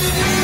Bye.